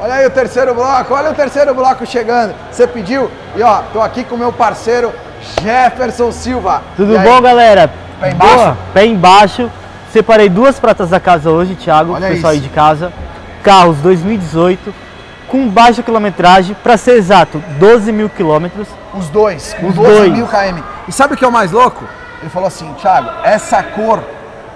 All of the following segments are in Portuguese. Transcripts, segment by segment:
Olha aí o terceiro bloco, olha o terceiro bloco chegando. Você pediu e ó, tô aqui com meu parceiro Jefferson Silva. Tudo aí, bom, galera? Pé embaixo? Boa? Pé embaixo. Separei duas pratas da casa hoje, Thiago, Olha pessoal aí isso. de casa. Carros 2018, com baixa quilometragem, para ser exato, 12 mil quilômetros. Os dois, com Os 12 dois. mil km. E sabe o que é o mais louco? Ele falou assim, Thiago, essa cor,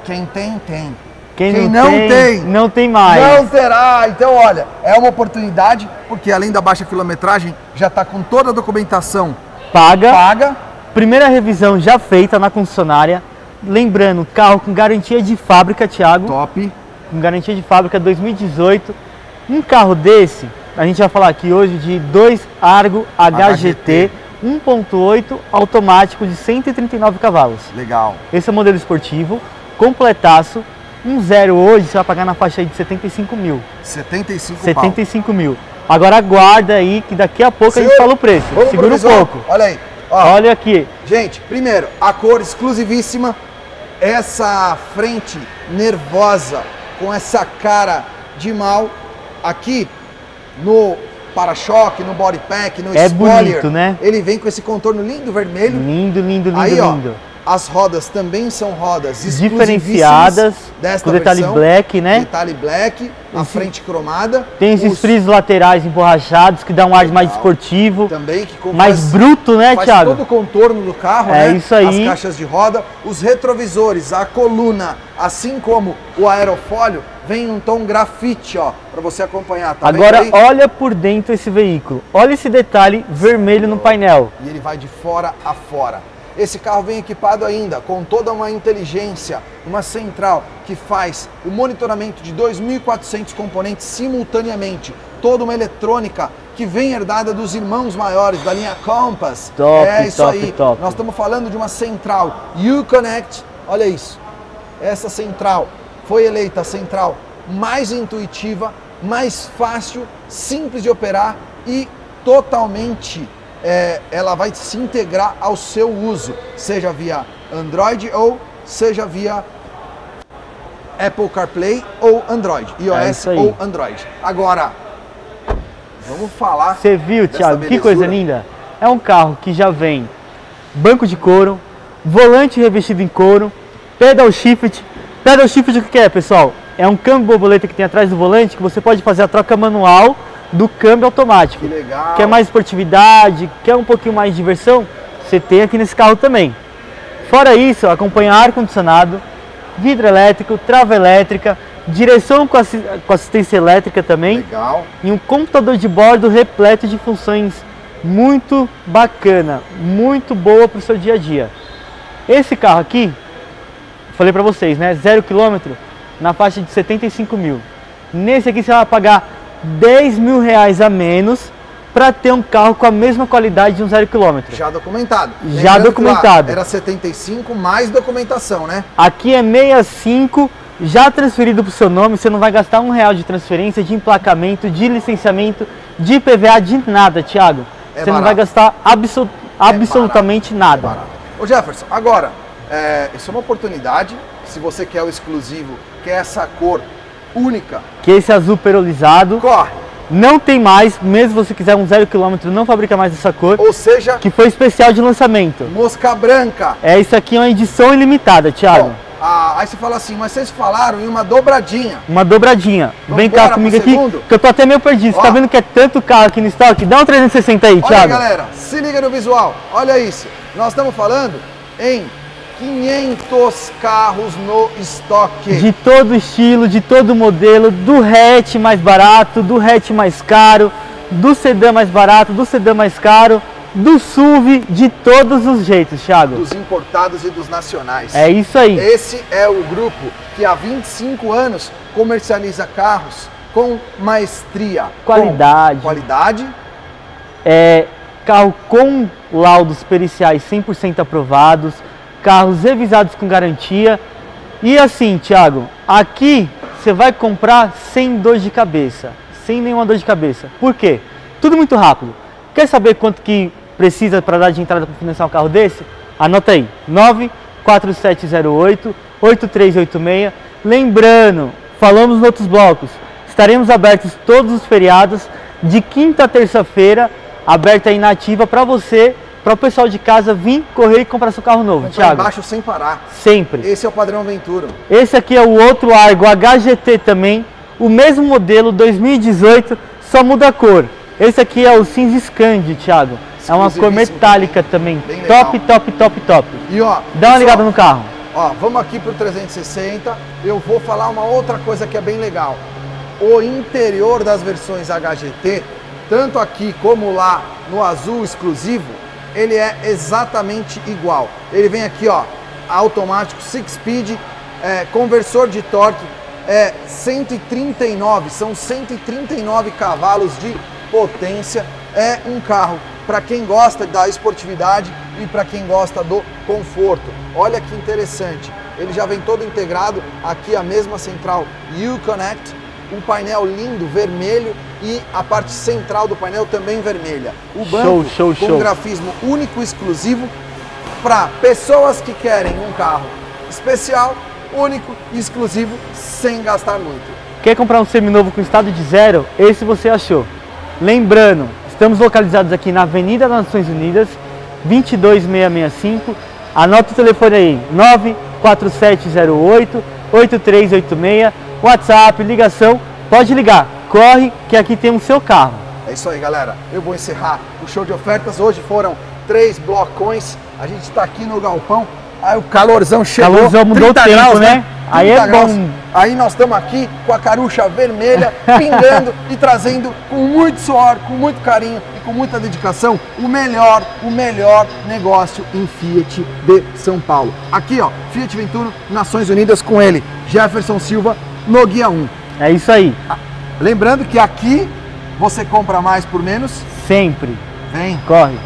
quem tem, tem. Quem, Quem não, tem, tem, não tem mais. Não terá. Então, olha, é uma oportunidade, porque além da baixa quilometragem, já está com toda a documentação Paga. paga. Primeira revisão já feita na concessionária. Lembrando, carro com garantia de fábrica, Thiago. Top. com garantia de fábrica 2018. Um carro desse, a gente vai falar aqui hoje de 2 Argo HGT 1.8 automático de 139 cavalos. Legal. Esse é o modelo esportivo, completaço. Um zero hoje você vai pagar na faixa aí de 75 mil. 75 pau. 75 mil. Agora aguarda aí que daqui a pouco a gente fala o preço. Vamos Segura um pouco. Olha aí. Ó, Olha aqui. Gente, primeiro, a cor exclusivíssima, essa frente nervosa, com essa cara de mal, aqui no para-choque, no body pack, no É spoiler, bonito, né? ele vem com esse contorno lindo vermelho. Lindo, lindo, lindo, Aí, ó, lindo. As rodas também são rodas Diferenciadas, desta com detalhe versão. black, né? Detalhe black, a frente cromada. Tem esses os- frisos laterais emborrachados que dá um ar mais Legal. esportivo. também que com- mais faz- bruto, né, faz Thiago? todo o contorno do carro, É né? isso aí. As caixas de roda, os retrovisores, a coluna, assim como o aerofólio, vem em um tom grafite, ó, para você acompanhar, tá Agora olha por dentro esse veículo. Olha esse detalhe vermelho no painel. E ele vai de fora a fora. Esse carro vem equipado ainda com toda uma inteligência, uma central que faz o monitoramento de 2.400 componentes simultaneamente, toda uma eletrônica que vem herdada dos irmãos maiores da linha Compass. Top, é isso top, aí. top. Nós estamos falando de uma central Uconnect. Olha isso. Essa central foi eleita a central mais intuitiva, mais fácil, simples de operar e totalmente é, ela vai se integrar ao seu uso, seja via Android ou seja via Apple CarPlay ou Android, É iOS aí. ou Android. Agora, vamos falar. Você viu, Thiago? Que coisa linda. É um carro que já vem banco de couro, volante revestido em couro, pedal shift. Pedal shift o que que é, pessoal? É um câmbio borboleta que tem atrás do volante que você pode fazer a troca manual do câmbio automático. Que legal. Quer mais esportividade, quer um pouquinho mais de diversão? Você tem aqui nesse carro também. Fora isso, acompanha ar-condicionado, vidro elétrico, trava elétrica, direção com, assi- com assistência elétrica também Legal. e um computador de bordo repleto de funções muito bacana, muito boa para o seu dia a dia. Esse carro aqui, falei para vocês, né? Zero quilômetro na faixa de 75 mil. Nesse aqui você vai pagar 10 mil reais a menos para ter um carro com a mesma qualidade de um zero quilômetro. Já documentado. Já Lembrando que lá documentado. Era 75 mais documentação, né? Aqui é 65, já transferido para o seu nome, você não vai gastar um real de transferência, de emplacamento, de licenciamento, de IPVA, de nada, Thiago. É você não barato. vai gastar absol- absolutamente nada. Barato. Ô Jefferson, agora, é, isso é uma oportunidade. Se você quer o exclusivo, quer essa cor única, Que esse azul perolizado corre. não tem mais, mesmo se você quiser um zero quilômetro, não fabrica mais essa cor, Ou seja, que foi especial de lançamento. mosca branca. É isso aqui, é uma edição ilimitada, Thiago. Ah, aí você fala assim, mas vocês falaram em uma dobradinha. Uma dobradinha. Vamos Vem cá comigo aqui, segundo? que eu tô até meio perdido. Você Ó. tá vendo que é tanto carro aqui no estoque? Dá um 360 aí, Olha aí, Thiago. galera, se liga no visual. Olha isso. Nós estamos falando em 500 carros no estoque. De todo estilo, de todo modelo, do hatch mais barato, do hatch mais caro, do sedã mais barato, do sedã mais caro, do SUV, de todos os jeitos, Thiago. Dos importados e dos nacionais. É isso aí. Esse é o grupo que há 25 anos comercializa carros com maestria, Qualidade. com qualidade, É carro com laudos periciais 100% aprovados, carros revisados com garantia. E assim, Thiago, aqui você vai comprar sem dor de cabeça, sem nenhuma dor de cabeça. Por quê? Tudo muito rápido. Quer saber quanto que precisa para dar de entrada para financiar um carro desse? Anota aí, 94708 8386. Lembrando, falamos nos outros blocos, Estaremos abertos todos os feriados, de quinta a terça-feira, aberta e inativa para você, para o pessoal de casa vir correr e comprar seu carro novo, Comprar Thiago. embaixo sem parar. Sempre. Esse é o padrão Venturo. Esse aqui é o outro Argo HGT também, o mesmo modelo 2018, só muda a cor. Esse aqui é o cinza Scandi, Thiago. É uma cor metálica também. Bem Top, legal. top, top, top. E ó, Dá uma ligada no carro. Ó, vamos aqui pro 360. Eu vou falar uma outra coisa que é bem legal. O interior das versões HGT, tanto aqui como lá no azul exclusivo, ele é exatamente igual. Ele vem aqui, ó, automático, six speed, é, conversor de torque, é 139, são 139 cavalos de potência. É um carro para quem gosta da esportividade e para quem gosta do conforto. Olha que interessante, ele já vem todo integrado, aqui a mesma central Uconnect, um painel lindo, vermelho e a parte central do painel também vermelha. O banco Show, show, com show. grafismo único e exclusivo para pessoas que querem um carro especial, único e exclusivo, sem gastar muito. Quer comprar um seminovo com estado de zero? Esse você achou. Lembrando, estamos localizados aqui na Avenida das Nações Unidas, 22665. Anota o telefone aí, 94708 8386, WhatsApp, ligação, pode ligar. Corre que aqui temos seu carro. É isso aí, galera. Eu vou encerrar o show de ofertas. Hoje foram três blocões. A gente está aqui no galpão. Aí o calorzão chegou. Calorzão mudou 30 o tempo, graus, né? Aí é 30 graus. bom. Aí nós estamos aqui com a carucha vermelha, pingando e trazendo com muito suor, com muito carinho e com muita dedicação o melhor, o melhor negócio em Fiat de São Paulo. Aqui, ó, Fiat Venturo, Nações Unidas com ele, Jefferson Silva, no Guia 1. É isso aí, Lembrando que aqui você compra mais por menos. sempre. Vem, Corre.